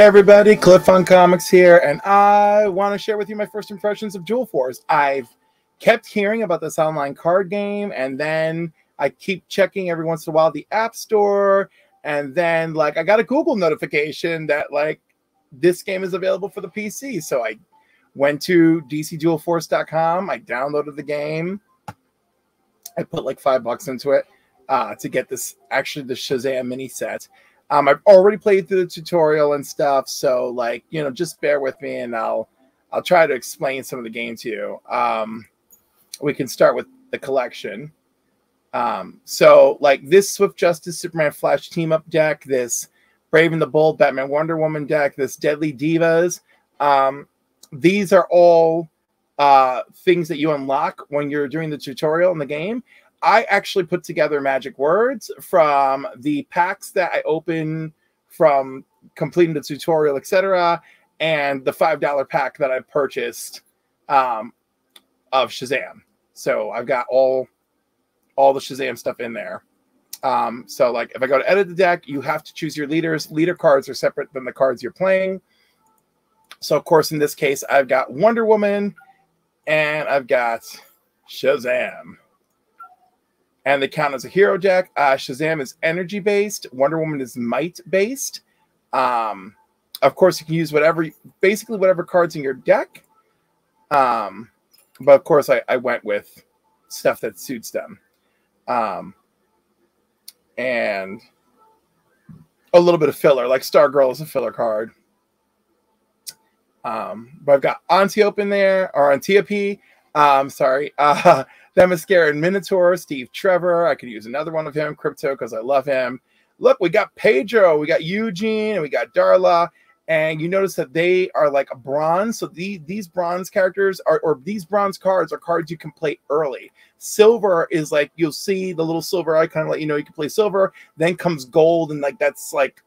Hey everybody, Cliff on Comics here, and I want to share with you my first impressions of Dual Force. I've kept hearing about this online card game, and then I keep checking every once in a while the App Store, and then like I got a Google notification that like this game is available for the PC. So I went to dcdualforce.com, I downloaded the game, I put like five bucks into it uh, to get this actually the Shazam mini set. Um, I've already played through the tutorial and stuff, so like you know, just bear with me, and I'll I'll try to explain some of the game to you. Um, we can start with the collection. Um, so like this Swift Justice Superman Flash team up deck, this Brave and the Bold Batman Wonder Woman deck, this Deadly Divas. Um, these are all uh, things that you unlock when you're doing the tutorial in the game. I actually put together magic words from the packs that I open from completing the tutorial, etc., and the five dollar pack that I purchased um, of Shazam. So I've got all all the Shazam stuff in there. Um, so like if I go to edit the deck, you have to choose your leaders. Leader cards are separate than the cards you're playing. So of course, in this case, I've got Wonder Woman and I've got Shazam and they count as a hero deck. Uh, Shazam is energy based. Wonder Woman is might based. Um, of course, you can use whatever, basically whatever cards in your deck. Um, but of course, I, I went with stuff that suits them. Um, and a little bit of filler, like Stargirl is a filler card. Um, but I've got Antiope in there, or Antiope. Um, sorry. Uh, Themyscira and Minotaur, Steve Trevor. I could use another one of him, Krypto, because I love him. Look, we got Pedro, we got Eugene, and we got Darla. And you notice that they are like a bronze. So the, these bronze characters are, or these bronze cards are cards you can play early. Silver is like you'll see the little silver icon, let you know you can play silver. Then comes gold, and like that's like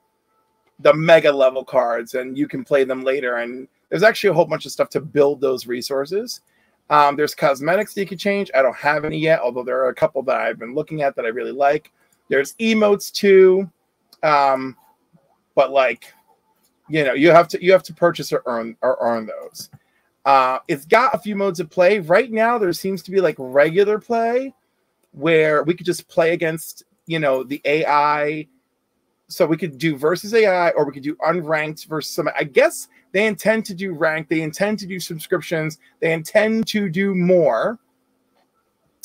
the mega level cards, and you can play them later. And there's actually a whole bunch of stuff to build those resources. Um, there's cosmetics that you can change. I don't have any yet, although there are a couple that I've been looking at that I really like. There's emotes too, um, but like, you know, you have to you have to purchase or earn or earn those. Uh, it's got a few modes of play. Right now, there seems to be like regular play, where we could just play against you know the AI. So we could do versus AI, or we could do unranked versus some. I guess they intend to do rank. They intend to do subscriptions. They intend to do more.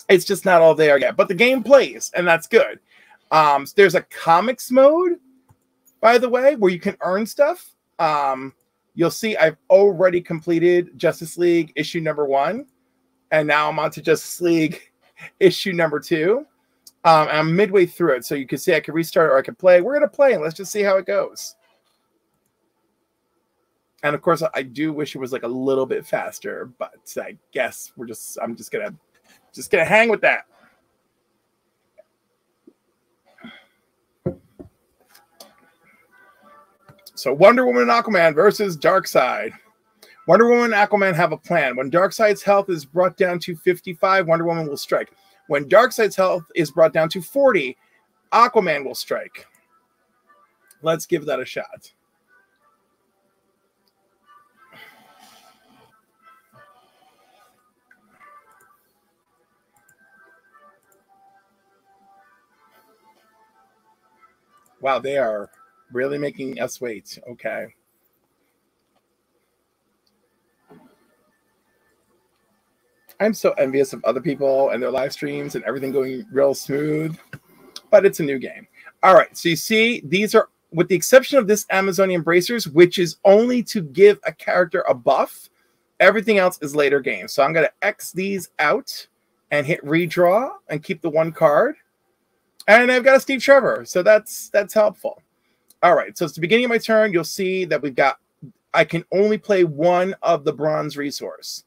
It's just not all there yet. But the game plays, and that's good. Um, so there's a comics mode, by the way, where you can earn stuff. Um, you'll see I've already completed Justice League issue number one, and now I'm on to Justice League issue number two. Um, I'm midway through it, so you can see I can restart or I can play. We're gonna play, and let's just see how it goes and of course i do wish it was like a little bit faster but i guess we're just i'm just gonna just gonna hang with that. So wonder woman and aquaman versus darkseid. Wonder woman and aquaman have a plan. When darkseid's health is brought down to 55 wonder woman will strike. When darkseid's health is brought down to 40 aquaman will strike. Let's give that a shot Wow, they are really making us wait. Okay. I'm so envious of other people and their live streams and everything going real smooth, but it's a new game. All right, so you see, these are, with the exception of this Amazonian Bracers, which is only to give a character a buff, everything else is later game. So I'm going to X these out and hit redraw and keep the one card and I've got a Steve Trevor, so that's that's helpful. All right, so it's the beginning of my turn. You'll see that we've got. I can only play one of the bronze resource,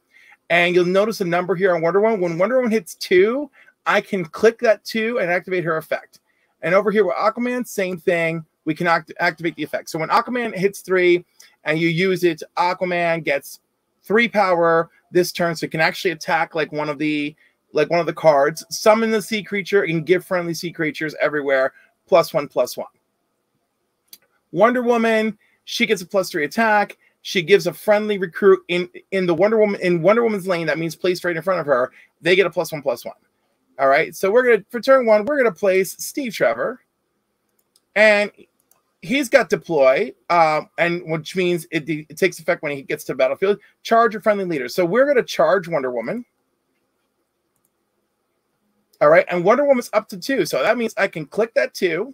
and you'll notice a number here on Wonder Woman. When Wonder Woman hits two, I can click that two and activate her effect. And over here with Aquaman, same thing. We can act activate the effect. So when Aquaman hits three and you use it, Aquaman gets three power this turn, so it can actually attack like one of the like one of the cards, summon the sea creature, and give friendly sea creatures everywhere plus one plus one. Wonder Woman She gets a plus three attack. She gives a friendly recruit in in the Wonder Woman in Wonder Woman's lane. That means placed right in front of her. They get a plus one plus one. All right. So we're gonna for turn one, we're gonna place Steve Trevor, and he's got deploy, um, and which means it, it takes effect when he gets to the battlefield. Charge your friendly leader. So we're gonna charge Wonder Woman. All right, and Wonder Woman's up to two, so that means I can click that two,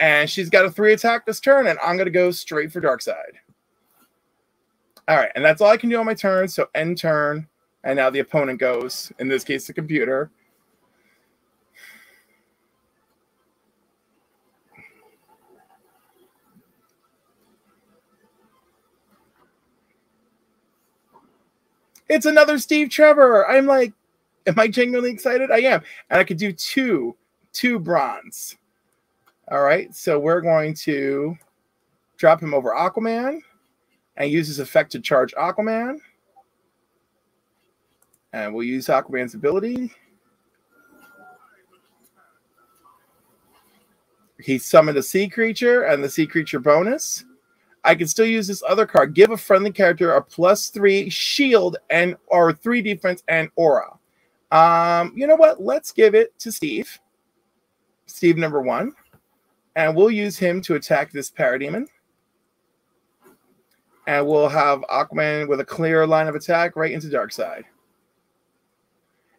and she's got a three attack this turn, and I'm gonna go straight for Darkseid. All right, and that's all I can do on my turn. So end turn, and now the opponent goes. In this case, the computer. It's another Steve Trevor. I'm like, am I genuinely excited? I am. And I could do two, two bronze. All right. So we're going to drop him over Aquaman and use his effect to charge Aquaman. And we'll use Aquaman's ability. He summoned a sea creature and the sea creature bonus. I can still use this other card. Give a friendly character a plus three shield and or three defense and aura. Um, you know what? Let's give it to Steve. Steve number one. And we'll use him to attack this parademon. And we'll have Aquaman with a clear line of attack right into Darkseid.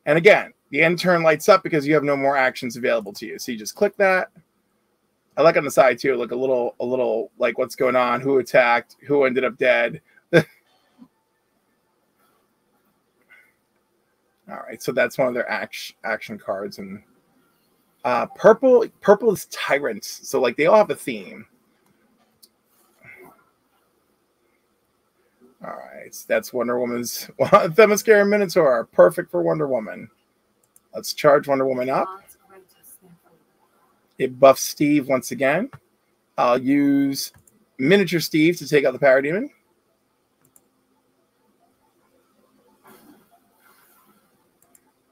And again, the end turn lights up because you have no more actions available to you. So you just click that I like on the side too, like a little, a little like what's going on, who attacked, who ended up dead. All right, so that's one of their action action cards, and uh, purple purple is tyrants. So like they all have a theme. All right, so that's Wonder Woman's Themyscira Minotaur, perfect for Wonder Woman. Let's charge Wonder Woman up. It buffs Steve once again. I'll use miniature Steve to take out the parademon.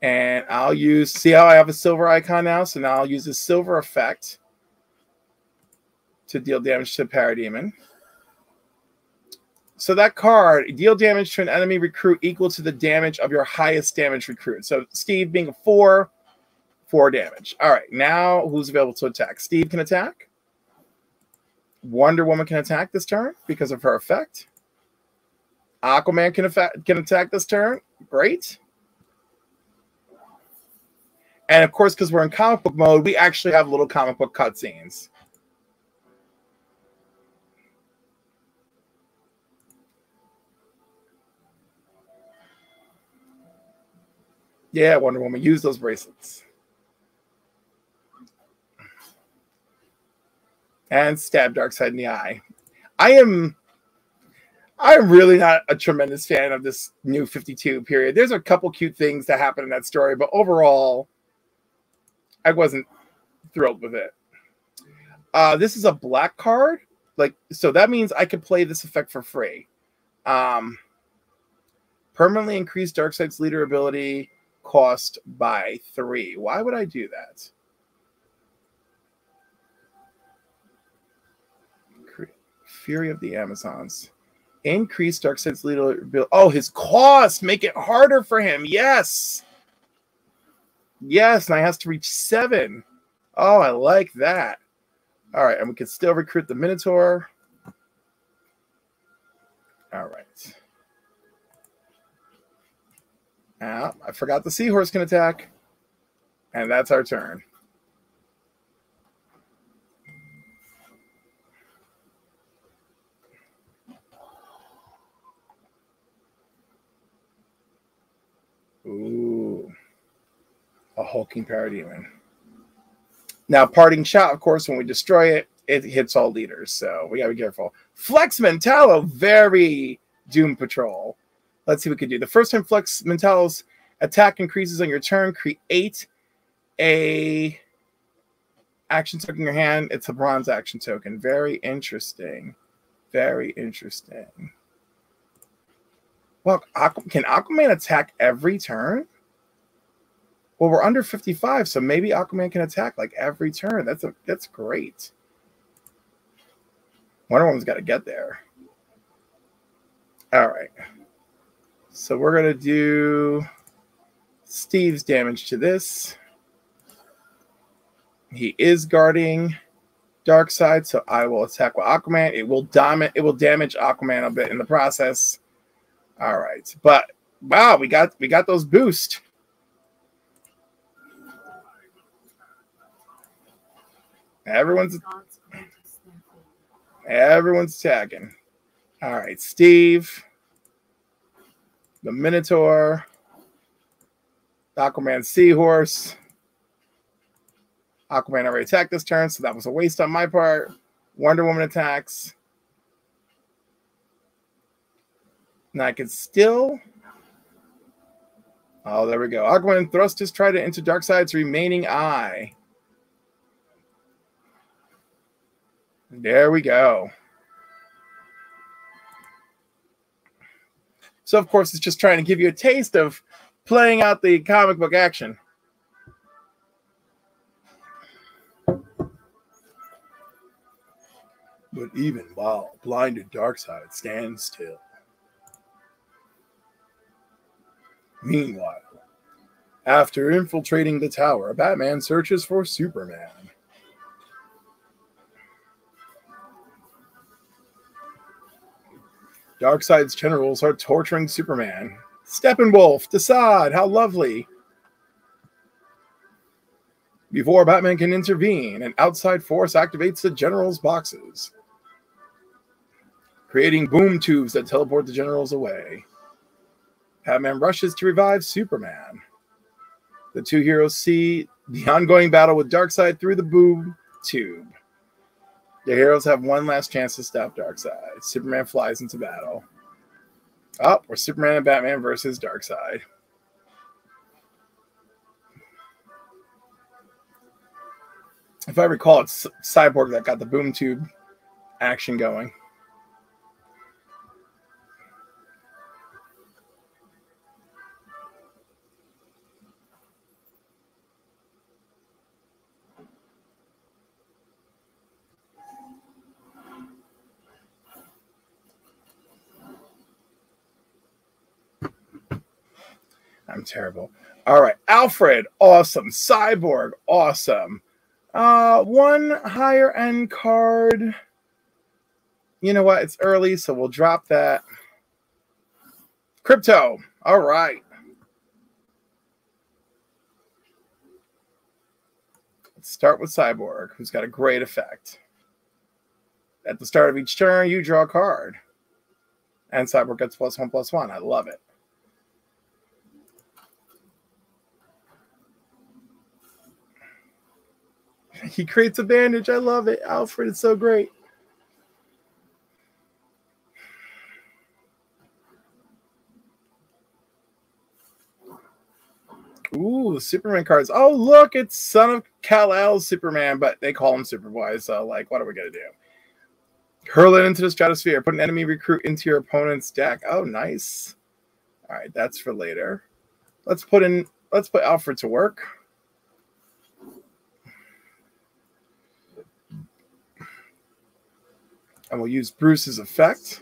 And I'll use, see how I have a silver icon now? So now I'll use the silver effect to deal damage to parademon. So that card, deal damage to an enemy recruit equal to the damage of your highest damage recruit. So Steve being a four, four damage. All right, now who's available to attack? Steve can attack. Wonder Woman can attack this turn because of her effect. Aquaman can, effect, can attack this turn. Great. And of course, because we're in comic book mode, we actually have little comic book cutscenes. Yeah, Wonder Woman, use those bracelets. and stab Darkseid in the eye. I am I'm really not a tremendous fan of this new 52 period. There's a couple cute things that happen in that story, but overall, I wasn't thrilled with it. Uh, this is a black card, like so that means I could play this effect for free. Um, permanently increase Darkseid's leader ability cost by three. Why would I do that? Fury of the Amazons. Increase Darkseid's leader build. Oh, his cost. Make it harder for him. Yes. Yes, and I has to reach seven. Oh, I like that. All right, and we can still recruit the Minotaur. All right. Now, I forgot the Seahorse can attack. And that's our turn. Ooh. A hulking parademon. Now, parting shot, of course, when we destroy it, it hits all leaders. So we gotta be careful. Flex Mentallo, very Doom Patrol. Let's see what we can do. The first time Flex Mentallo's attack increases on your turn, create a action token in your hand. It's a bronze action token. Very interesting. Very interesting. Well, can Aquaman attack every turn? Well, we're under 55, so maybe Aquaman can attack like every turn. That's a that's great. Wonder Woman's got to get there. All right. So we're going to do Steve's damage to this. He is guarding Darkseid, so I will attack with Aquaman. It will it will damage Aquaman a bit in the process. All right. But wow, we got we got those boost. Everyone's everyone's tagging. All right, Steve, the Minotaur, Aquaman Seahorse. Aquaman already attacked this turn, so that was a waste on my part. Wonder Woman attacks. And I can still. Oh, there we go. Aquaman thrust his trident into Darkseid's remaining eye. There we go. So, of course, it's just trying to give you a taste of playing out the comic book action. But even while blinded Darkseid stands still. Meanwhile, after infiltrating the tower, Batman searches for Superman. Darkseid's generals are torturing Superman. Steppenwolf, Desaad how lovely. Before Batman can intervene, an outside force activates the general's boxes, creating boom tubes that teleport the generals away. Batman rushes to revive Superman. The two heroes see the ongoing battle with Darkseid through the boom tube. The heroes have one last chance to stop Darkseid. Superman flies into battle. Up, oh, we're Superman and Batman versus Darkseid. If I recall, it's Cyborg that got the boom tube action going. Terrible. All right. Alfred, awesome. Cyborg, awesome. Uh, one higher end card. You know what? It's early, so we'll drop that. Krypto. All right. Let's start with Cyborg, who's got a great effect. At the start of each turn, you draw a card. And Cyborg gets plus one, plus one. I love it. He creates a bandage. I love it. Alfred is so great. Ooh, Superman cards. Oh, look, it's Son of Kal-El Superman, but they call him Superboy. So, like, what are we going to do? Hurl it into the stratosphere. Put an enemy recruit into your opponent's deck. Oh, nice. All right, that's for later. Let's put in, let's put Alfred to work. And we'll use Bruce's effect.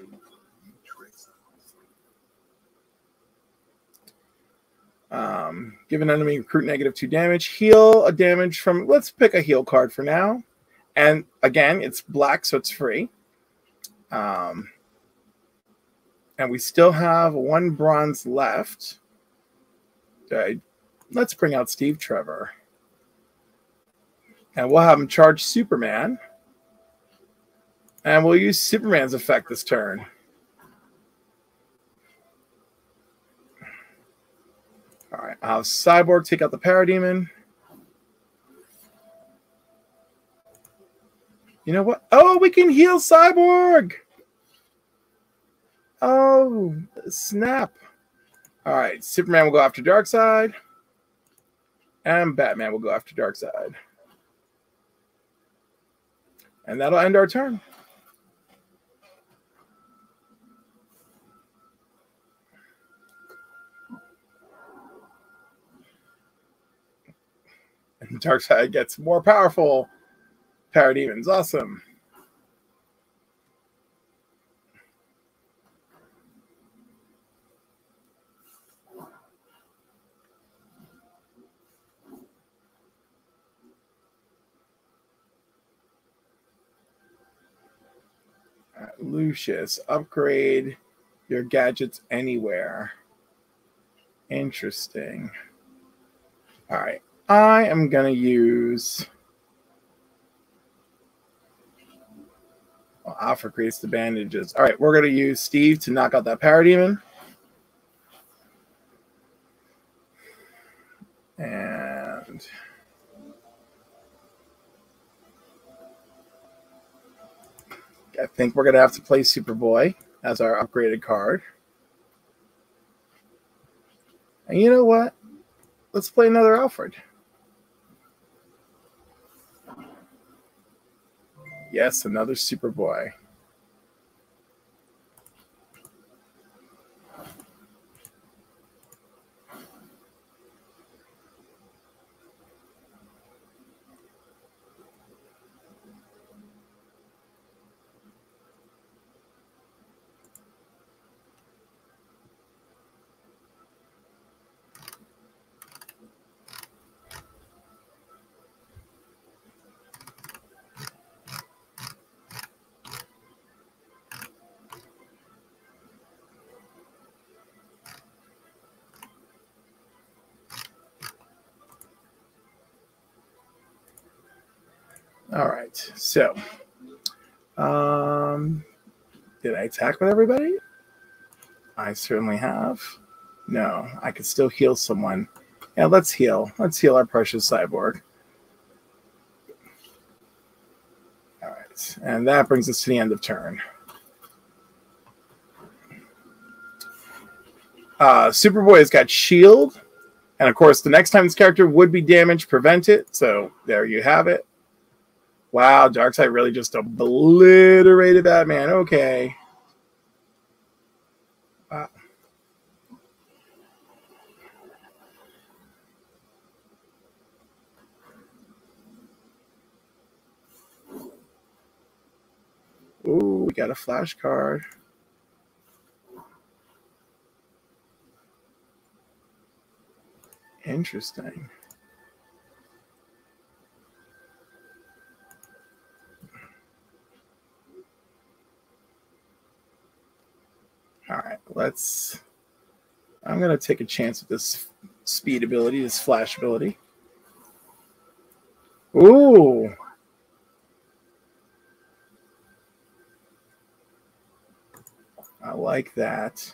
Um, give an enemy recruit negative two damage. Heal a damage from, let's pick a heal card for now. And again, it's black, so it's free. Um, and we still have one bronze left. Okay. Let's bring out Steve Trevor. And we'll have him charge Superman. And we'll use Superman's effect this turn. All right, I'll have Cyborg take out the Parademon. You know what? Oh, we can heal Cyborg. Oh, snap. All right, Superman will go after Darkseid. And Batman will go after Darkseid. And that'll end our turn. Darkseid gets more powerful. Parademon's awesome. Lucius, upgrade your gadgets anywhere. Interesting. All right. I am going to use. Well, Alfred creates the bandages. All right. We're going to use Steve to knock out that parademon. And. I think we're going to have to play Superboy as our upgraded card. And you know what? Let's play another Alfred. Yes, another Superboy. All right. So, um, did I attack with everybody? I certainly have. No, I could still heal someone. Yeah, let's heal. Let's heal our precious cyborg. All right. And that brings us to the end of turn. Uh, Superboy has got shield. And of course, the next time this character would be damaged, prevent it. So there you have it. Wow, Darkseid really just obliterated Batman. Okay. Wow. Ooh, we got a flash card. Interesting. All right, let's. I'm going to take a chance with this speed ability, this flash ability. Ooh. I like that.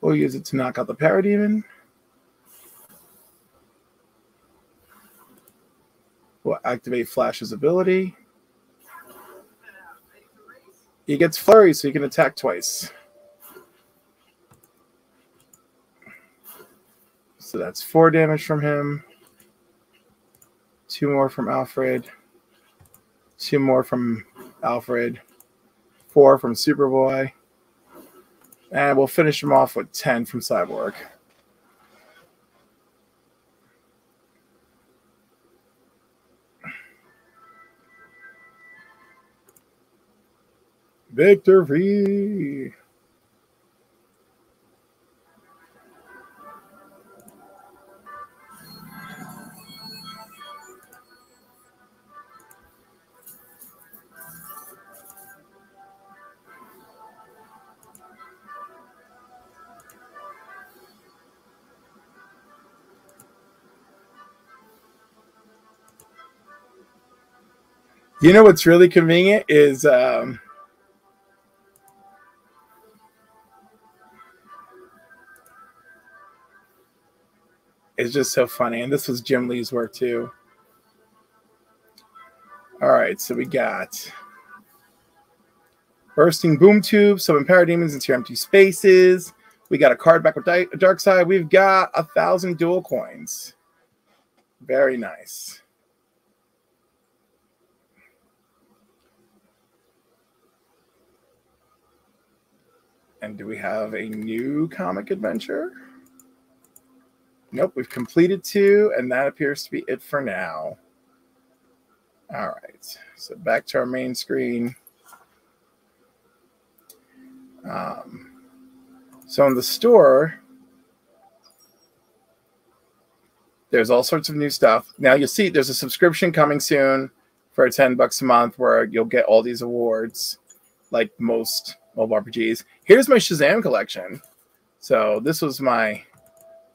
We'll use it to knock out the parademon. will activate Flash's ability. He gets flurry, so he can attack twice. So that's four damage from him. Two more from Alfred. Two more from Alfred. Four from Superboy. And we'll finish him off with 10 from Cyborg. Victory! You know what's really convenient is um, is just so funny. And this was Jim Lee's work too. All right, so we got bursting boom tube, summon parademons into your empty spaces. We got a card back with Darkseid. We've got a thousand dual coins. Very nice. And do we have a new comic adventure? Nope, we've completed two, and that appears to be it for now. All right, so back to our main screen. Um, so in the store, There's all sorts of new stuff. Now you'll see there's a subscription coming soon for 10 bucks a month where you'll get all these awards like most mobile RPGs. Here's my Shazam collection. So this was my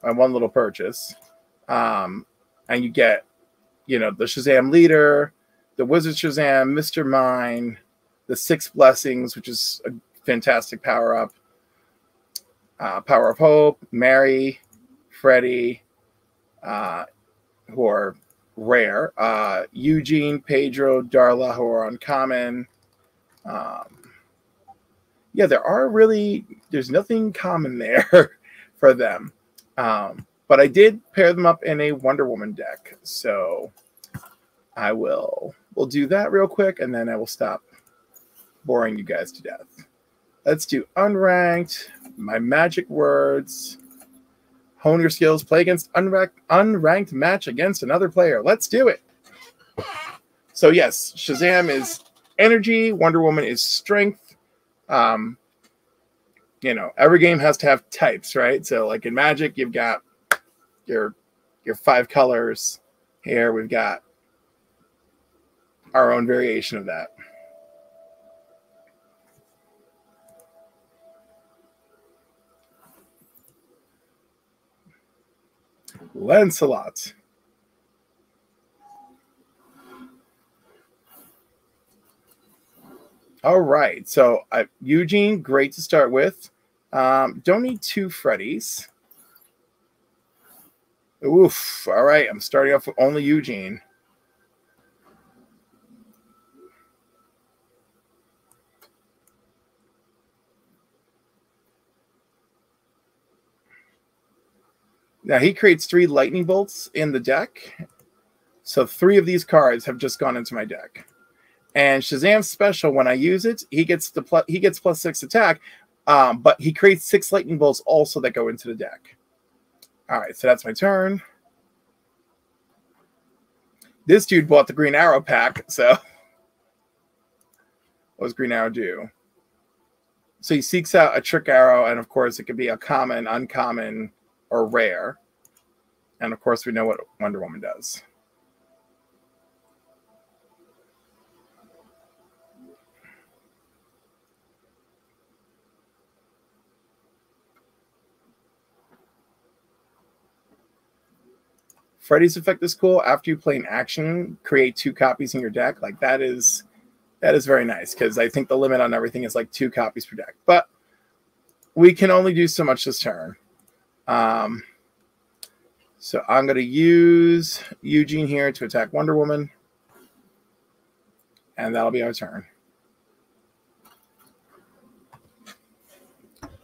my one little purchase. Um, and you get, you know, the Shazam leader, the Wizard Shazam, Mr. Mind, the Six Blessings, which is a fantastic power up, uh, Power of Hope, Mary, Freddy, uh, who are rare, uh, Eugene, Pedro, Darla, who are uncommon. Um, yeah, there are really, there's nothing common there for them. Um, but I did pair them up in a Wonder Woman deck. So I will, we'll do that real quick and then I will stop boring you guys to death. Let's do unranked, my magic words, hone your skills, play against unranked, unranked match against another player. Let's do it. So, yes, Shazam is energy, Wonder Woman is strength. Um, you know, every game has to have types, right? So, like in Magic, you've got your your five colors. Here we've got our own variation of that. Lancelot. All right. So Eugene, great to start with. Um, don't need two Freddys. Oof. All right. I'm starting off with only Eugene. Now he creates three lightning bolts in the deck. So three of these cards have just gone into my deck. And Shazam's special, when I use it, he gets the he gets plus six attack, um, but he creates six lightning bolts also that go into the deck. All right, so that's my turn. This dude bought the Green Arrow pack, so what does Green Arrow do? So he seeks out a trick arrow, and of course it could be a common, uncommon, or rare. And of course, we know what Wonder Woman does. Freddy's effect is cool. After you play an action, create two copies in your deck. Like that is that is very nice because I think the limit on everything is like two copies per deck. But we can only do so much this turn. Um, so I'm going to use Eugene here to attack Wonder Woman. And that'll be our turn.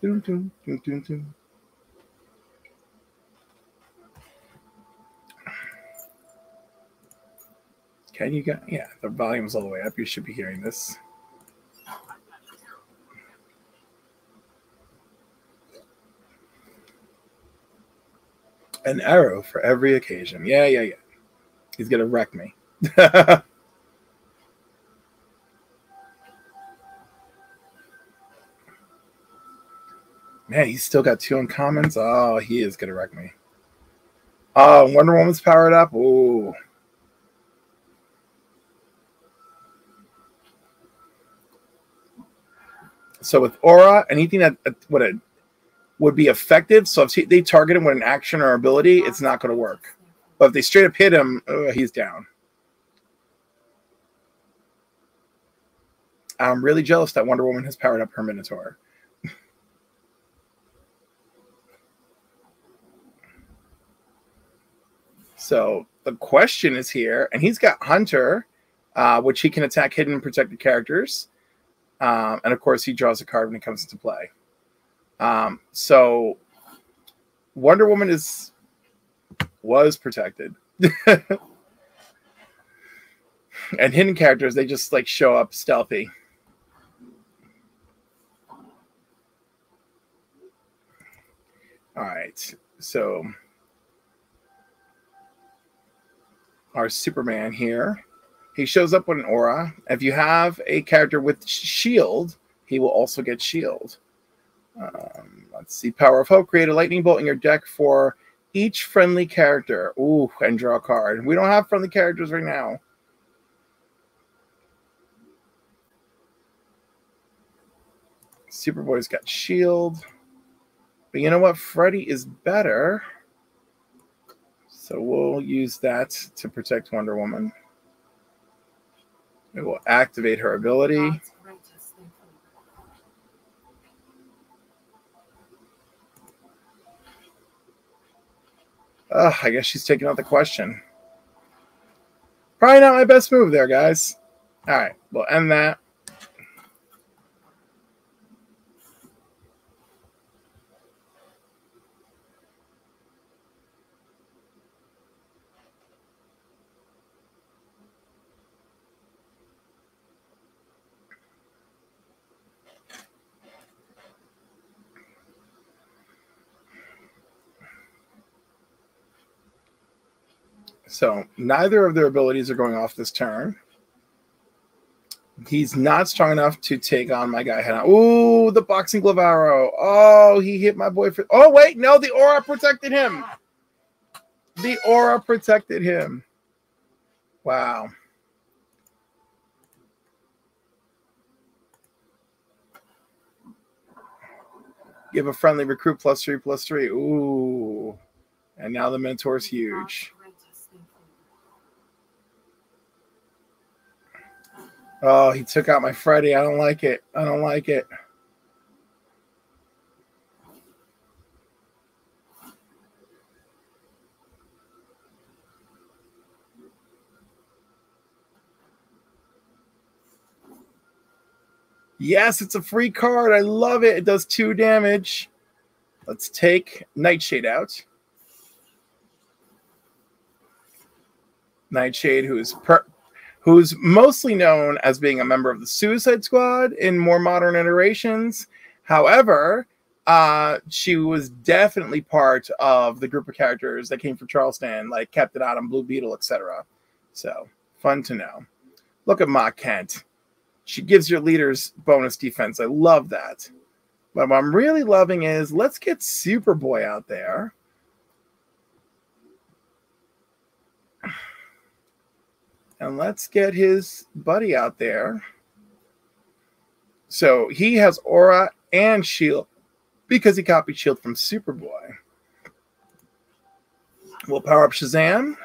Doom, doom, doom, Can you get? Yeah, the volume's all the way up. You should be hearing this. An arrow for every occasion. Yeah, yeah, yeah. He's gonna wreck me. Man, he's still got two uncommons. Oh, he is gonna wreck me. Oh, Wonder Woman's powered up. Ooh. So with aura, anything that what it would be effective. So if they target him with an action or ability, it's not going to work. But if they straight up hit him, uh, he's down. I'm really jealous that Wonder Woman has powered up her Minotaur. so the question is here, and he's got Hunter, uh, which he can attack hidden and protected characters. Um, and of course, he draws a card when he comes into play. Um, so Wonder Woman is was protected. and hidden characters, they just like show up stealthy. All right. So our Superman here he shows up with an aura. If you have a character with shield, he will also get shield. Um, let's see. Power of Hope. Create a lightning bolt in your deck for each friendly character. Ooh, and draw a card. We don't have friendly characters right now. Superboy's got shield. But you know what? Freddy is better. So we'll use that to protect Wonder Woman. It will activate her ability. Uh, I guess she's taking out the question. Probably not my best move there, guys. All right, we'll end that. So neither of their abilities are going off this turn. He's not strong enough to take on my guy head on. Ooh, the boxing glove arrow. Oh, he hit my boy for. Oh, wait, no, the aura protected him. The aura protected him. Wow. Give a friendly recruit plus three, plus three. Ooh. And now the Minotaur's huge. Oh, he took out my Freddy. I don't like it. I don't like it. Yes, it's a free card. I love it. It does two damage. Let's take Nightshade out. Nightshade, who is per who's mostly known as being a member of the Suicide Squad in more modern iterations. However, uh, she was definitely part of the group of characters that came from Charlton, like Captain Atom, Blue Beetle, etc. So fun to know. Look at Ma Kent. She gives your leaders bonus defense. I love that. But what I'm really loving is let's get Superboy out there. And let's get his buddy out there. So he has aura and shield because he copied shield from Superboy. We'll power up Shazam.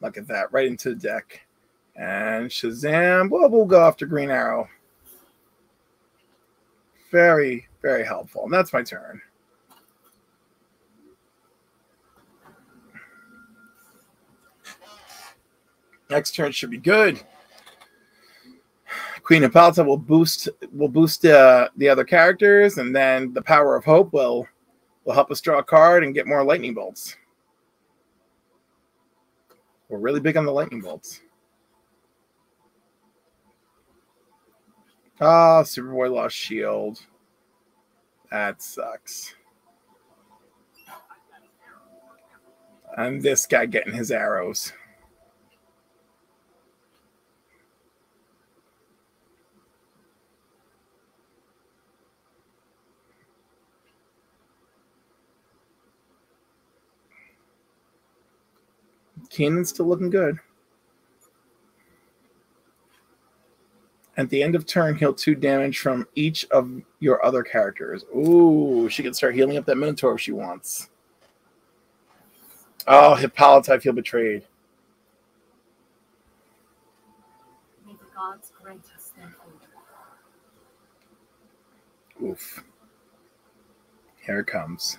Look at that, right into the deck. And Shazam, well, we'll go after Green Arrow. Very, very helpful. And that's my turn. Next turn should be good. Queen of Hippolyta will boost will boost uh, the other characters, and then the power of hope will will help us draw a card and get more lightning bolts. We're really big on the lightning bolts. Ah, oh, Superboy lost shield. That sucks. And this guy getting his arrows. Kanan's still looking good. At the end of turn, heal two damage from each of your other characters. Ooh, she can start healing up that Minotaur if she wants. Oh, Hippolyta, I feel betrayed. May the gods grant us their Oof. Here it comes.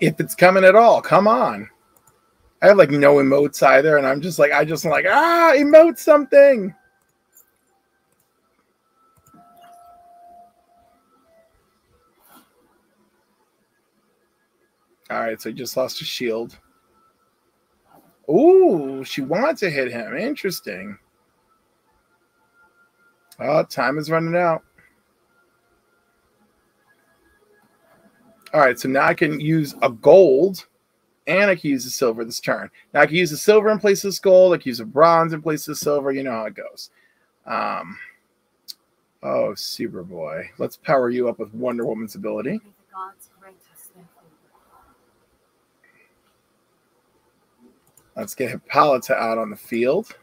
If it's coming at all. Come on. I have like no emotes either, and I'm just like, I just like, ah, emote something. All right, so he just lost a shield. Ooh, she wants to hit him. Interesting. Oh, time is running out. All right, so now I can use a gold and I can use a silver this turn. Now I can use a silver in place of gold. I can use a bronze in place of silver. You know how it goes. Um, oh, Superboy. Let's power you up with Wonder Woman's ability. Let's get Hippolyta out on the field.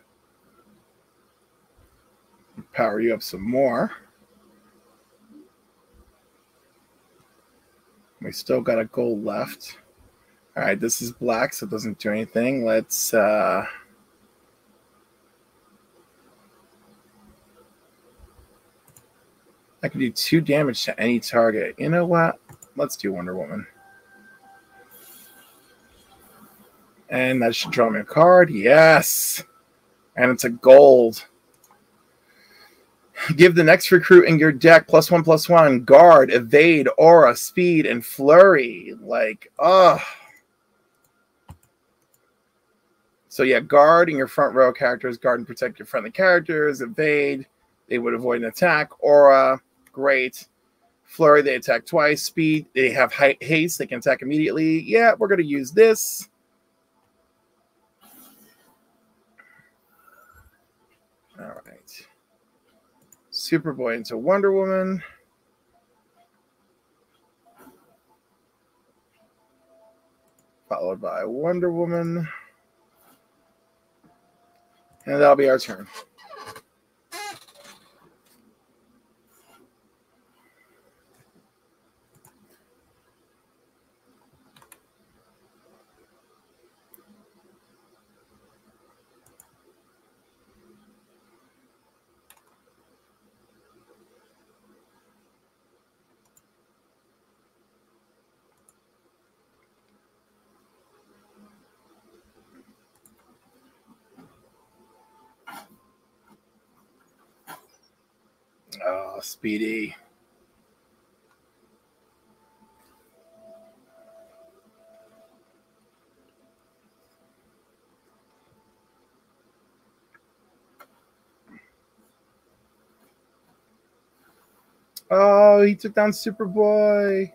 Power you up some more. We still got a gold left. All right, this is black, so it doesn't do anything. Let's uh I can do two damage to any target. You know what? Let's do Wonder Woman. And that should draw me a card. Yes. And it's a gold. Give the next recruit in your deck plus one plus one guard, evade, aura, speed, and flurry. Like, oh. So yeah, guard in your front row characters, guard and protect your friendly characters, evade, they would avoid an attack, aura, great. Flurry, they attack twice. Speed, they have haste, they can attack immediately. Yeah, we're gonna use this. All right. Superboy into Wonder Woman. Followed by Wonder Woman. And that'll be our turn. Uh, oh, Speedy. Oh, he took down Superboy.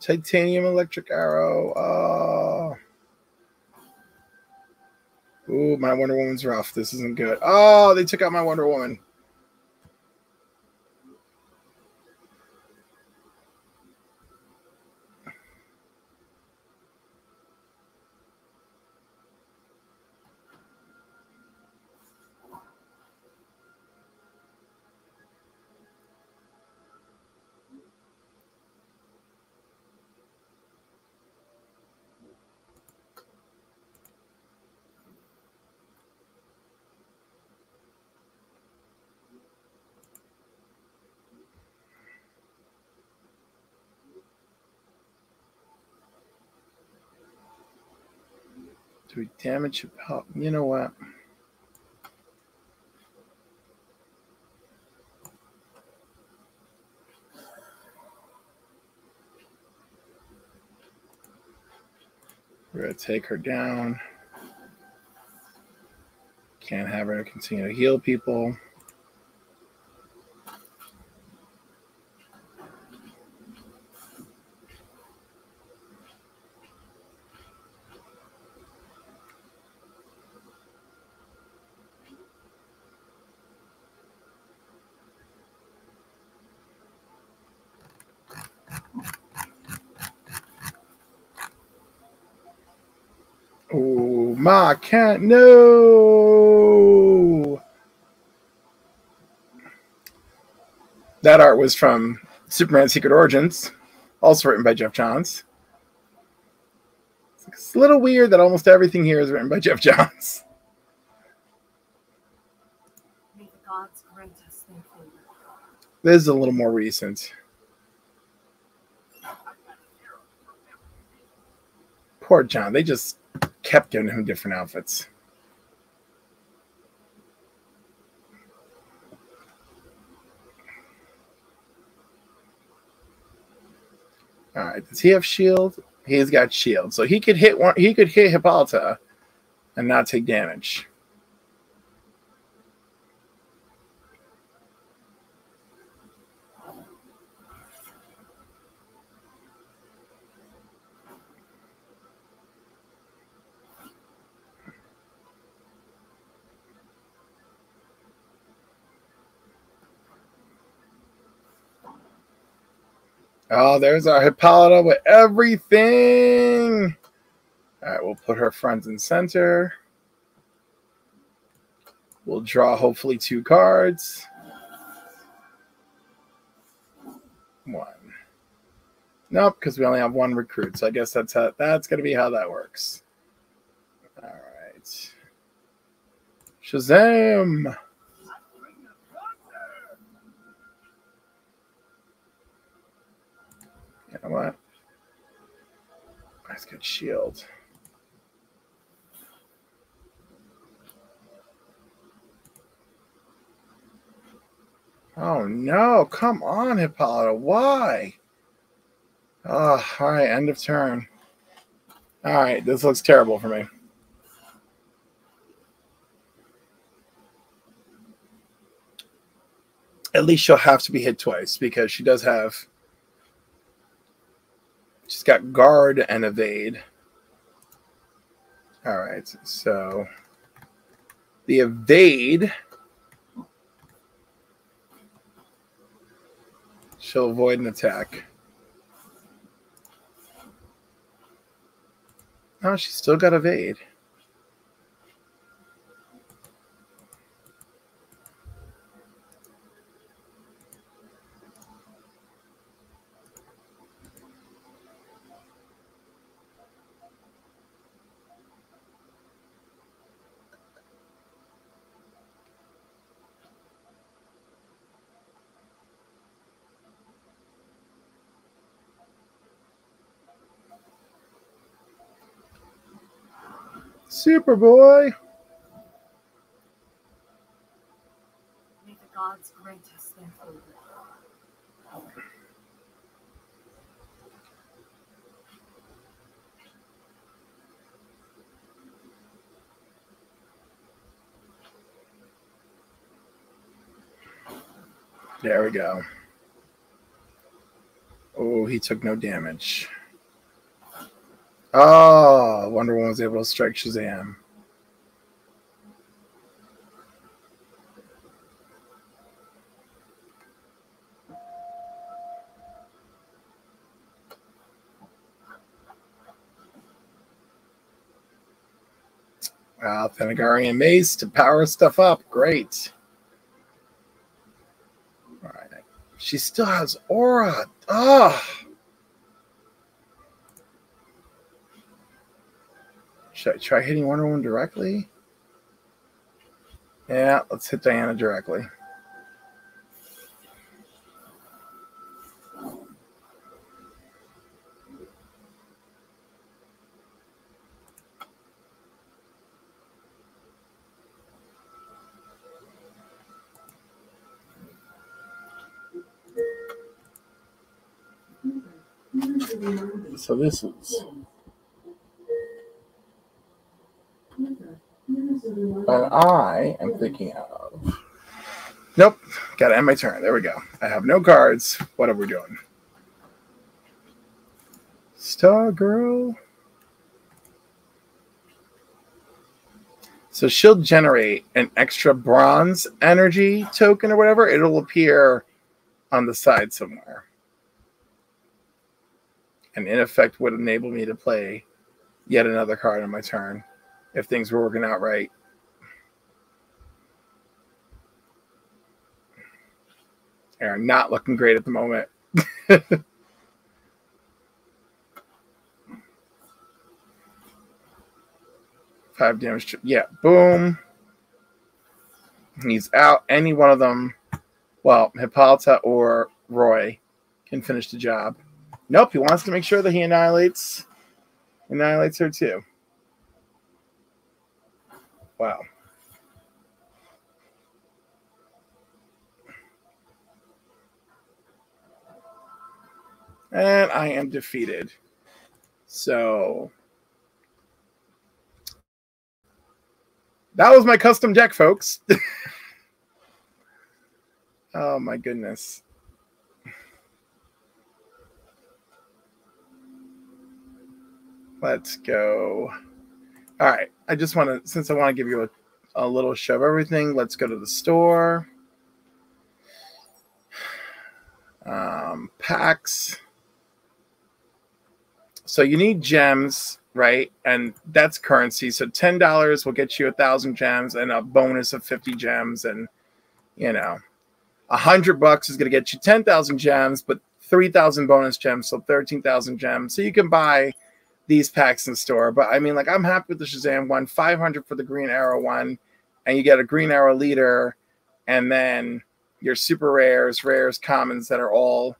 Titanium Electric Arrow. Oh. My Wonder Woman's rough. This isn't good. Oh, they took out my Wonder Woman. Damage? Oh, you know what? We're going to take her down. Can't have her continue to heal people. Ma Kent. No. That art was from Superman Secret Origins, also written by Geoff Johns. It's a little weird that almost everything here is written by Geoff Johns. This is a little more recent. Poor John. They just kept giving him different outfits. All right, does he have shield? He's got shield, so he could hit one. He could hit Hippolyta and not take damage. Oh, there's our Hippolyta with everything. All right, we'll put her front and center. We'll draw hopefully two cards. One. Nope, because we only have one recruit. So I guess that's how that's gonna be how that works. All right. Shazam! You know what? Nice good shield. Oh no, come on, Hippolyta. Why? Oh, all right, end of turn. All right, this looks terrible for me. At least she'll have to be hit twice because she does have She's got guard and evade. All right, so the evade, she'll avoid an attack. Oh, she's still got evade. Superboy. May the gods grant us their favor. There we go. Oh, he took no damage. Oh, Wonder Woman was able to strike Shazam. Wow, Thanagarian Mace to power stuff up. Great. All right. She still has aura. Ah. Oh. Should I try hitting Wonder Woman directly? Yeah, let's hit Diana directly. So this is But I am thinking of. Nope. Got to end my turn. There we go. I have no cards. What are we doing? Star Girl. So she'll generate an extra bronze energy token or whatever. It'll appear on the side somewhere. And in effect would enable me to play yet another card on my turn if things were working out right. Are not looking great at the moment. Five damage. Yeah, boom. He's out. Any one of them, well, Hippolyta or Roy can finish the job. Nope, he wants to make sure that he annihilates annihilates her too. Wow. And I am defeated. So that was my custom deck, folks. oh my goodness. Let's go. All right. I just want to, since I want to give you a, a little show of everything, let's go to the store. Um, packs. So you need gems, right? And that's currency. So ten dollars will get you a thousand gems and a bonus of fifty gems, and you know, a hundred bucks is going to get you ten thousand gems, but three thousand bonus gems, so thirteen thousand gems. So you can buy these packs in store. But I mean, like I'm happy with the Shazam one, five hundred for the Green Arrow one, and you get a Green Arrow leader, and then your super rares, rares, commons that are all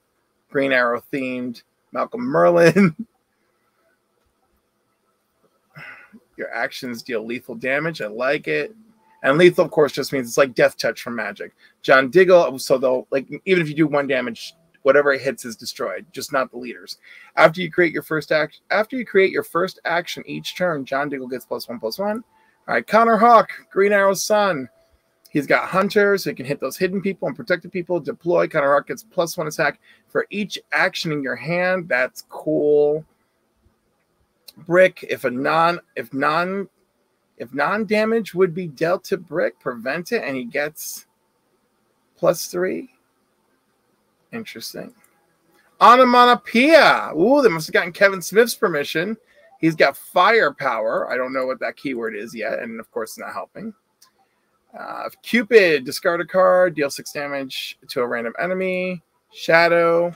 Green Arrow themed. Malcolm Merlyn. Your actions deal lethal damage. I like it. And lethal, of course, just means it's like death touch from magic. John Diggle, so they'll like even if you do one damage, whatever it hits is destroyed, just not the leaders. After you create your first act, after you create your first action each turn, John Diggle gets plus one plus one. All right, Connor Hawke, Green Arrow's son. He's got Hunter, so he can hit those hidden people and protected people. Deploy, Connor Hawke gets plus one attack for each action in your hand. That's cool brick if a non if non if non damage would be dealt to brick prevent it and he gets plus three? Interesting. Onomatopoeia. Ooh they must have gotten kevin smith's permission. He's got firepower. I don't know what that keyword is yet and of course not helping. Uh, cupid discard a card deal six damage to a random enemy. Shadow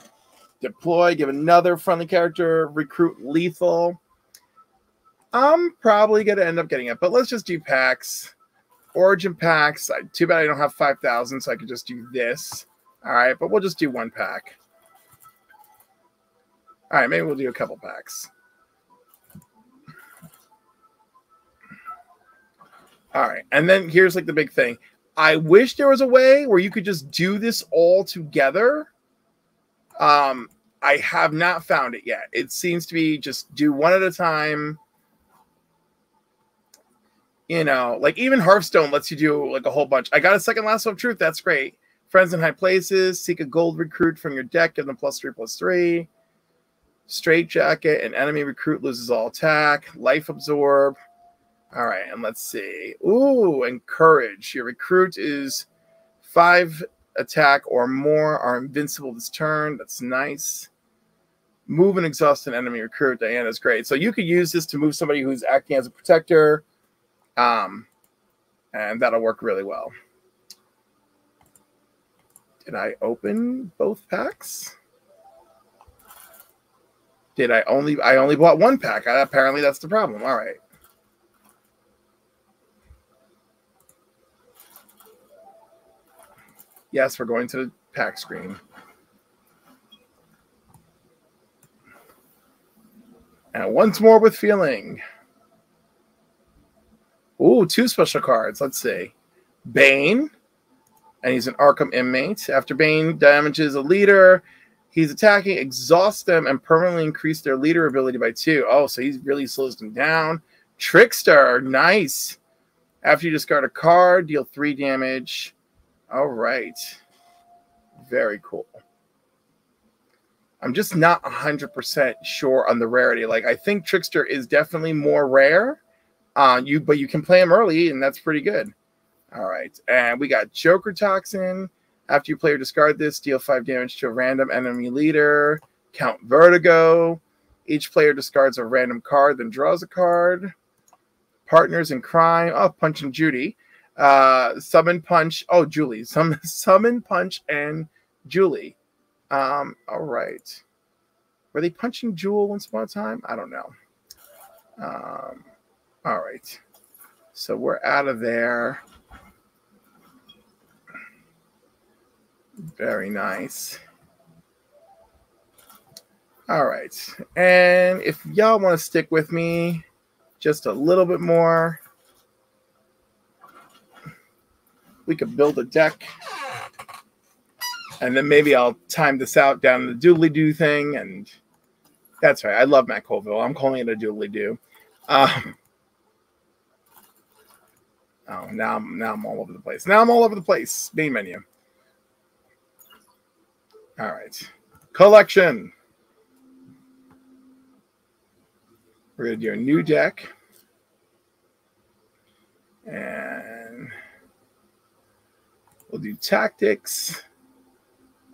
deploy give another friendly character recruit lethal I'm probably going to end up getting it, but let's just do packs. Origin packs. I, Too bad I don't have 5,000, so I could just do this. All right, but we'll just do one pack. All right, maybe we'll do a couple packs. All right, and then here's like the big thing. I wish there was a way where you could just do this all together. Um, I have not found it yet. It seems to be just do one at a time you know, like even Hearthstone lets you do like a whole bunch. I got a second lasso of truth. That's great. Friends in high places. Seek a gold recruit from your deck. Give them plus three, plus three. Straight jacket. An enemy recruit loses all attack. Life absorb. All right, and let's see. Ooh, encourage. Your recruit is five attack or more are invincible this turn. That's nice. Move and exhaust an enemy recruit. Diana's great. So you could use this to move somebody who's acting as a protector um, and that'll work really well. Did I open both packs? Did I only I only bought one pack? apparently that's the problem. All right. Yes, we're going to the pack screen. And once more with feeling. Ooh, two special cards. Let's see. Bane, and he's an Arkham inmate. After Bane damages a leader, he's attacking, exhaust them, and permanently increase their leader ability by two. Oh, so he really slows them down. Trickster, nice. After you discard a card, deal three damage. All right. Very cool. I'm just not 100% sure on the rarity. Like, I think Trickster is definitely more rare uh, you but you can play them early, and that's pretty good. All right, and we got Joker Toxin. After you play or discard this, deal five damage to a random enemy leader. Count Vertigo. Each player discards a random card, then draws a card. Partners in crime. Oh, Punch and Judy. Uh, summon Punch. Oh, Julie. Summon, summon Punch and Julie. Um, all right. Were they punching Jewel once upon a time? I don't know. Um, all right. So we're out of there. Very nice. All right. And if y'all want to stick with me just a little bit more, we could build a deck. And then maybe I'll time this out down the doodly doo thing. And that's right. I love Matt Colville. I'm calling it a doodly doo. Um, Oh, now I'm now I'm all over the place. Now I'm all over the place. Main menu. All right. Collection. We're gonna do a new deck. And we'll do tactics.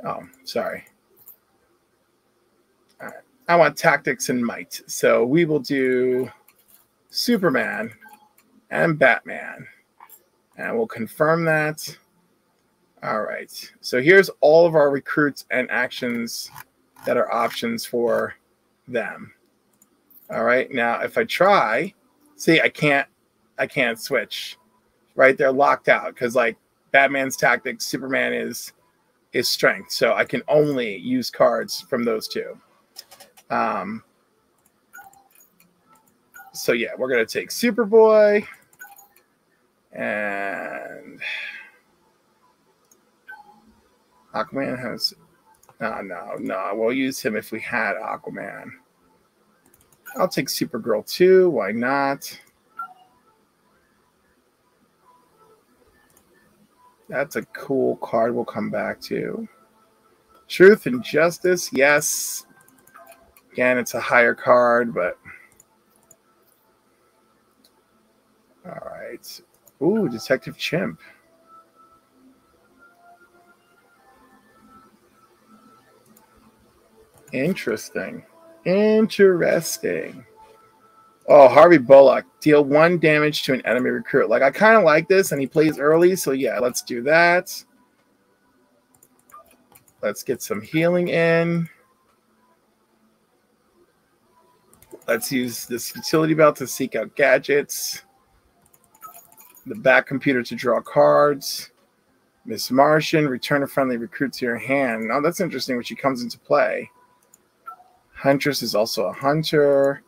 Oh, sorry. I want tactics and might. So we will do Superman and Batman. And we'll confirm that. All right. So here's all of our recruits and actions that are options for them. All right. Now, if I try, see, I can't, I can't switch. Right? They're locked out because like Batman's tactics, Superman is is strength. So I can only use cards from those two. Um, so yeah, we're gonna take Superboy and Aquaman has no no no. We'll use him if we had Aquaman. I'll take Supergirl too. Why not? That's a cool card we'll come back to. Truth and Justice, yes. Again, it's a higher card, but all right. Ooh, Detective Chimp. Interesting. Interesting. Oh, Harvey Bullock. Deal one damage to an enemy recruit. Like, I kind of like this, and he plays early, so yeah, let's do that. Let's get some healing in. Let's use this utility belt to seek out gadgets. The Batcomputer to draw cards. Miss Martian, return a friendly recruit to your hand. Oh, that's interesting when she comes into play. Huntress is also a hunter.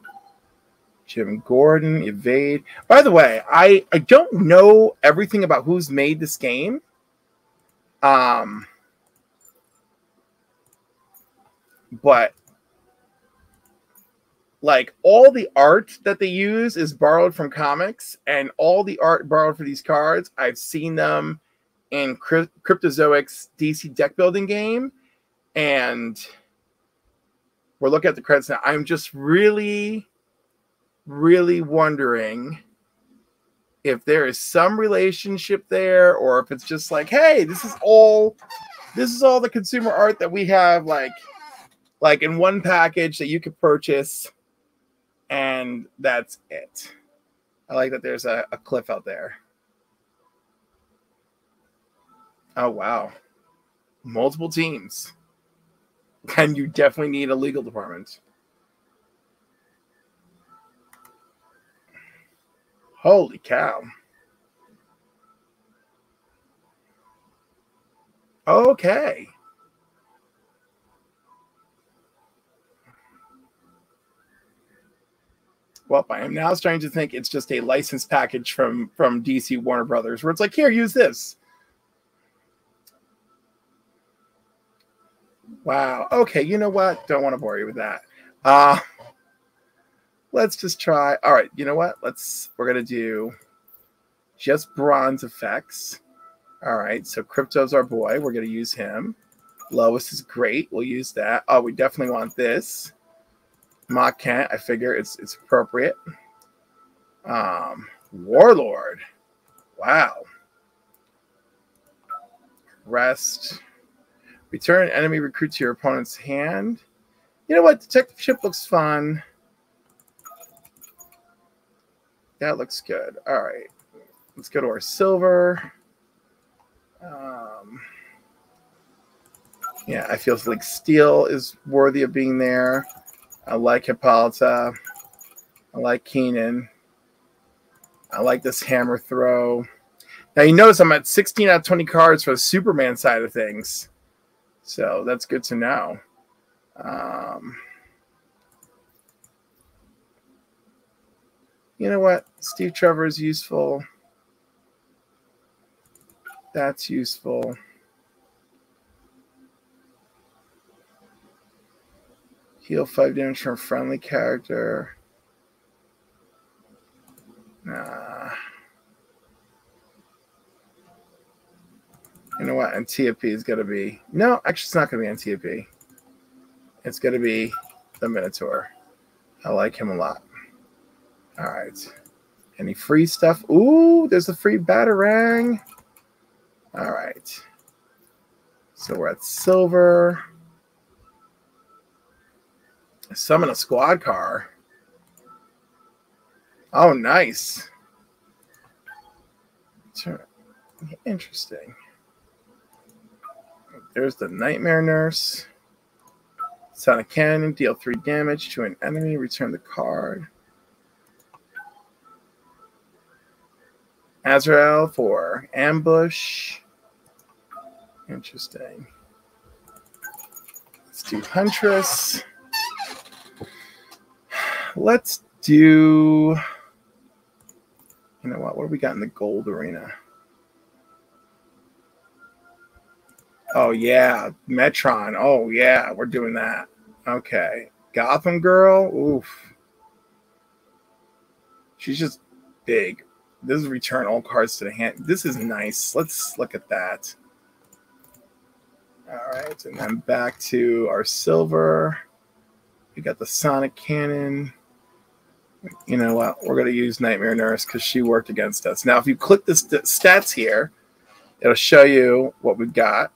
Jim Gordon, Evade. By the way, I, I don't know everything about who's made this game. Um, but like all the art that they use is borrowed from comics, and all the art borrowed for these cards, I've seen them in Cryptozoic's DC deck building game, and we're looking at the credits now. I'm just really really wondering if there is some relationship there or if it's just like hey this is all this is all the consumer art that we have like like in one package that you could purchase and that's it. I like that there's a, a cliff out there. Oh wow. Multiple teams. And you definitely need a legal department. Holy cow. Okay. I am now starting to think it's just a license package from from DC Warner Brothers, where it's like, here, use this. Wow. Okay, you know what? Don't want to bore you with that. Uh, let's just try. All right, you know what? Let's we're gonna do just bronze effects. All right, so Krypto's our boy. We're gonna use him. Lois is great. We'll use that. Oh, we definitely want this. Ma Kent, I figure it's it's appropriate. Um, Warlord. Wow. Rest. Return enemy recruit to your opponent's hand. You know what? Detective Chimp looks fun. That looks good. All right. Let's go to our silver. Um, yeah, I feel like steel is worthy of being there. I like Hippolyta. I like Keenan. I like this hammer throw. Now you notice I'm at 16 out of 20 cards for the Superman side of things. So that's good to know. Um, you know what? Steve Trevor is useful. That's useful. Heal five damage from friendly character. Nah. You know what? Antiope is going to be. No, actually, it's not going to be Antiope. It's going to be the Minotaur. I like him a lot. All right. Any free stuff? Ooh, there's a free Batarang. All right. So we're at silver. Summon a squad car. Oh, nice. Interesting. There's the Nightmare Nurse. Sonic Cannon, deal three damage to an enemy, return the card. Azrael for ambush. Interesting. Let's do Huntress. Let's do. You know what? What do we got in the gold arena? Oh yeah, Metron. Oh yeah, we're doing that. Okay, Gotham Girl. Oof, she's just big. This is return all cards to the hand. This is nice. Let's look at that. All right, and then back to our silver. We got the Sonic Cannon. You know what? We're going to use Nightmare Nurse because she worked against us. Now, if you click the st stats here, it'll show you what we've got.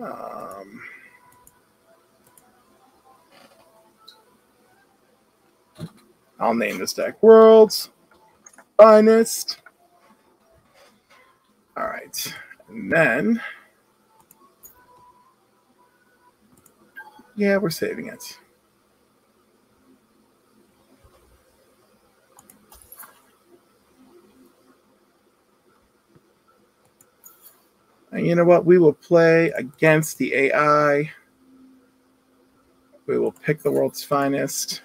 Um, I'll name this deck Worlds Finest. All right. And then, yeah, we're saving it. And you know what? We will play against the AI. We will pick the world's finest.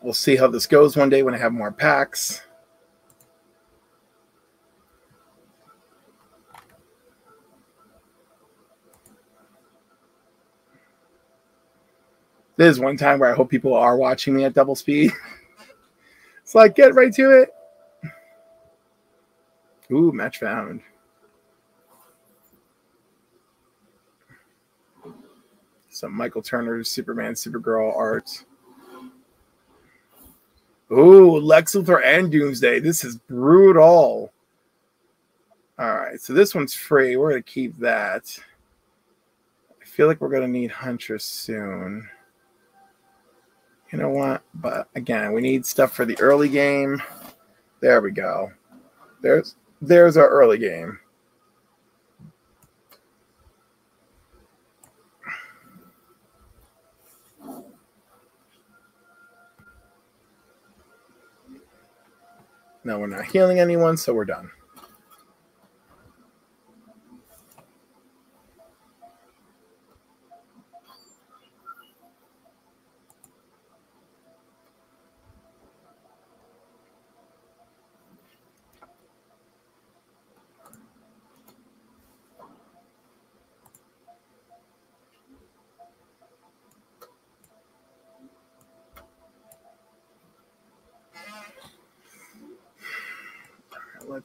We'll see how this goes one day when I have more packs. This is one time where I hope people are watching me at double speed. so like, get right to it. Ooh, match found. Some Michael Turner, Superman, Supergirl art. Ooh, Lex Luthor and Doomsday. This is brutal. All right, so this one's free. We're going to keep that. I feel like we're going to need Huntress soon. You know what? But again, we need stuff for the early game. There we go. There's there's our early game. Now we're not healing anyone, so we're done.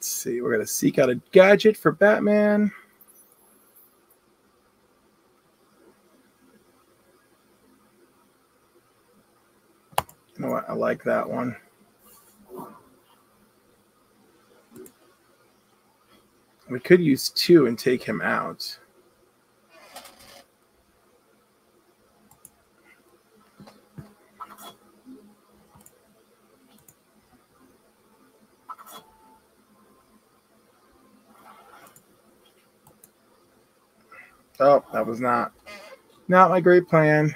Let's see. We're going to seek out a gadget for Batman. You know what? I like that one. We could use two and take him out. Oh, that was not not my great plan.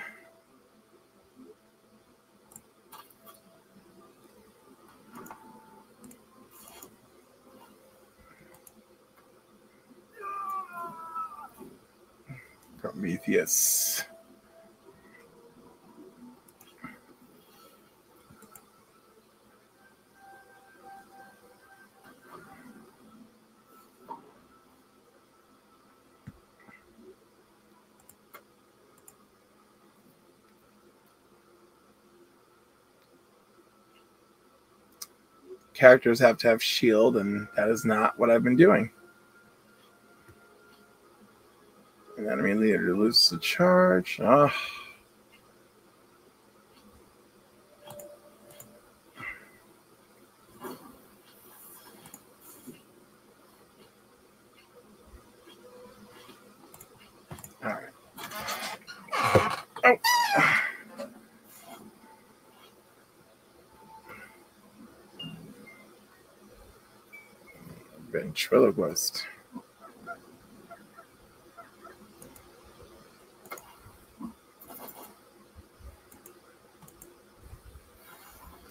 Prometheus. Characters have to have shield, and that is not what I've been doing. An enemy leader loses the charge. Oh. Ventriloquist.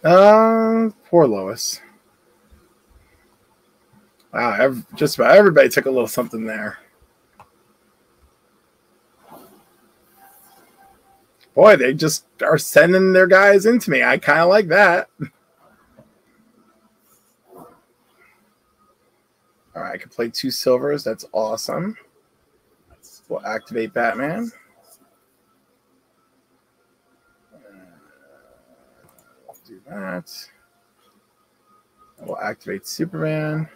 Uh, poor Lois. Wow, every, just about everybody took a little something there. Boy, they just are sending their guys into me. I kind of like that. All right, I can play two silvers. That's awesome. We'll activate Batman. do that. We'll activate Superman.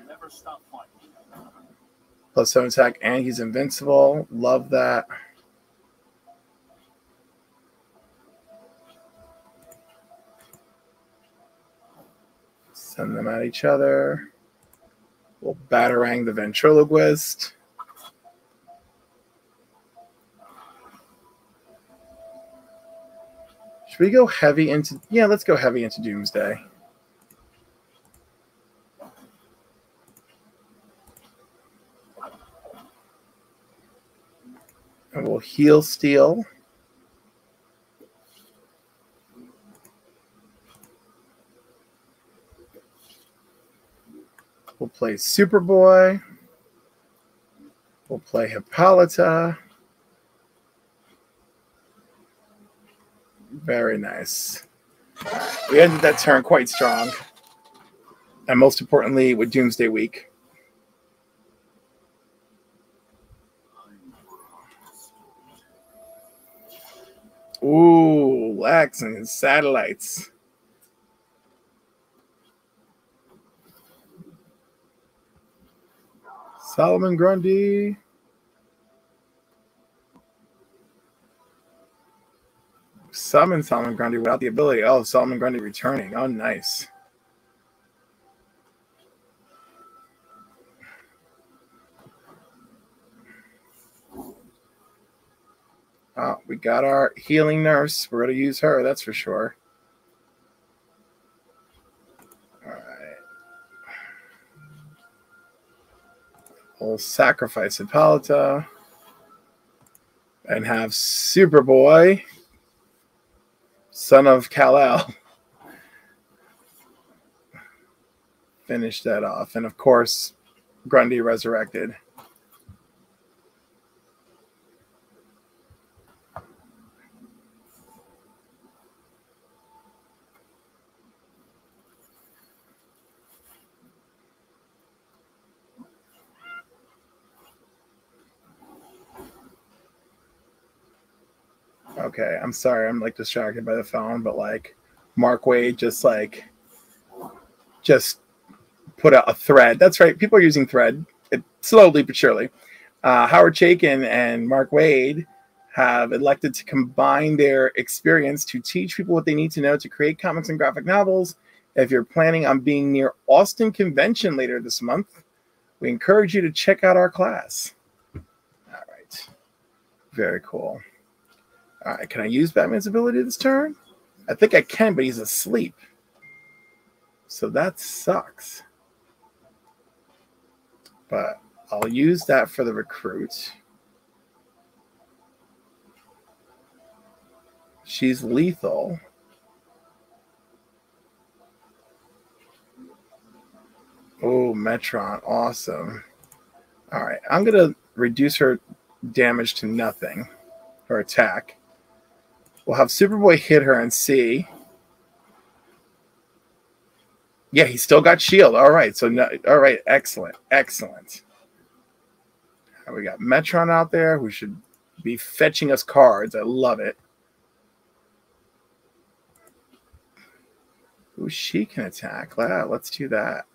Plus seven attack, and he's invincible. Love that. Send them at each other. We'll batarang the ventriloquist. Should we go heavy into? Yeah, let's go heavy into Doomsday. And we'll heal Steel. We'll play Superboy. We'll play Hippolyta. Very nice. We ended that turn quite strong. And most importantly, with Doomsday weak. Ooh, Lex and his satellites. Solomon Grundy. Summon Solomon Grundy without the ability. Oh, Solomon Grundy returning. Oh, nice. Oh, we got our healing nurse. We're going to use her, that's for sure. Sacrifice Hippolyta and have Superboy, son of Kal-El, finish that off. And of course, Grundy resurrected. okay, I'm sorry, I'm like distracted by the phone, but like Mark Waid just like just put out a thread. That's right, people are using thread it, slowly but surely. Uh, Howard Chaykin and Mark Waid have elected to combine their experience to teach people what they need to know to create comics and graphic novels. If you're planning on being near Austin Convention later this month, we encourage you to check out our class. All right. Very cool. Right, can I use Batman's ability this turn? I think I can, but he's asleep. So that sucks. But I'll use that for the recruit. She's lethal. Oh, Metron. Awesome. All right. I'm going to reduce her damage to nothing, her attack. We'll have Superboy hit her and see. Yeah, he still got shield. All right. So, no, all right. Excellent. Excellent. we got Metron out there who should be fetching us cards. I love it. Ooh, she can attack. Let's do that.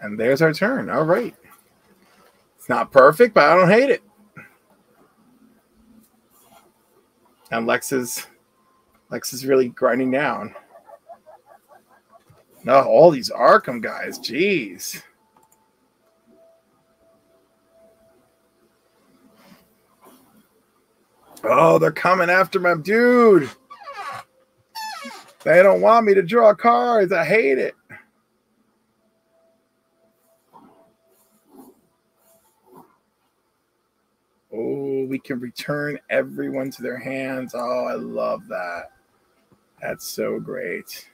And there's our turn. All right. It's not perfect, but I don't hate it. And Lex is Lex is really grinding down. No, all these Arkham guys, jeez. Oh, they're coming after my dude. They don't want me to draw cards. I hate it. Oh, we can return everyone to their hands. Oh, I love that. That's so great.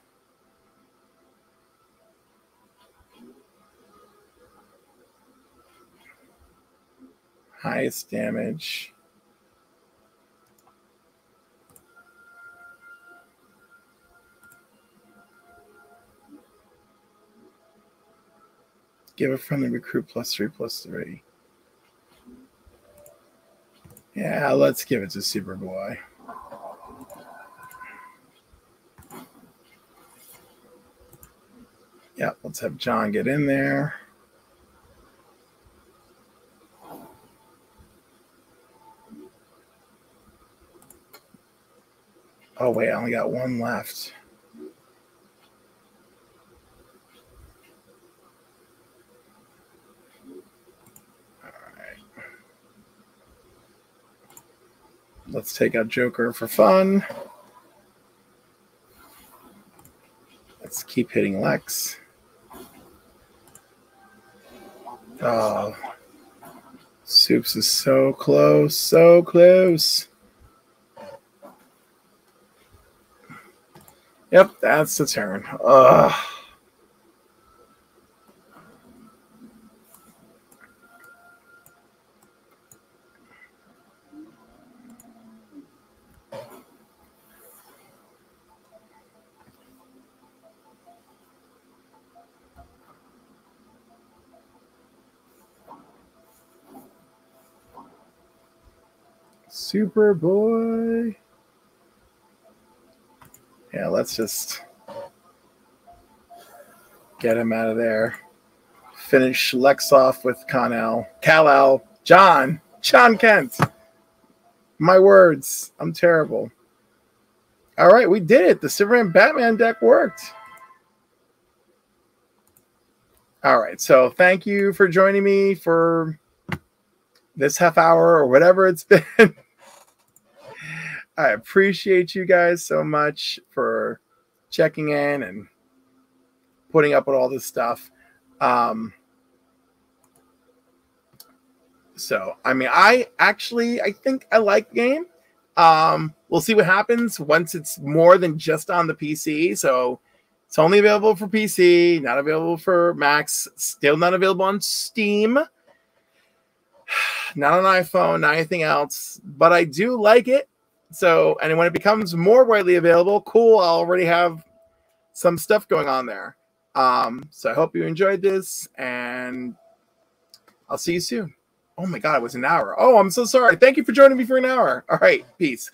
Highest damage. Give a friendly recruit plus three plus three. Yeah, let's give it to Superboy. Yeah, let's have John get in there. Oh, wait, I only got one left. Let's take out Joker for fun. Let's keep hitting Lex. Oh, Soups is so close, so close. Yep, that's the turn. Ugh. Superboy. Yeah, let's just get him out of there. Finish Lex off with Connell, Kal-El, Jon, Jon Kent. My words, I'm terrible. All right, we did it. The Superman Batman deck worked. All right, so thank you for joining me for this half hour or whatever it's been. I appreciate you guys so much for checking in and putting up with all this stuff. Um, so, I mean, I actually I think I like the game. Um, we'll see what happens once it's more than just on the PC. So, it's only available for PC, not available for Macs, still not available on Steam, not on iPhone, not anything else. But I do like it. So, and when it becomes more widely available, cool. I'll already have some stuff going on there. Um, so I hope you enjoyed this, and I'll see you soon. Oh my God, it was an hour. Oh, I'm so sorry. Thank you for joining me for an hour. All right, peace.